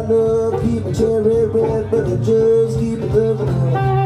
love, keep it cherry red, but I just keep loving her.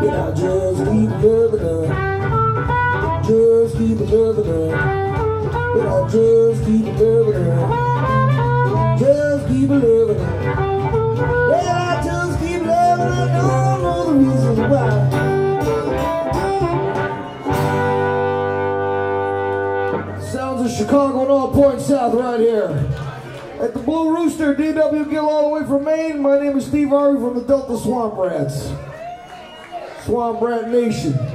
But I just keep loving her. Just keep loving her. But I just keep loving her. Just keep loving her. Sounds of Chicago and all points south right here. At the Blue Rooster, D.W. Gill all the way from Maine. My name is Steve Arvey from the Delta Swamp Rats. Swamp Nation.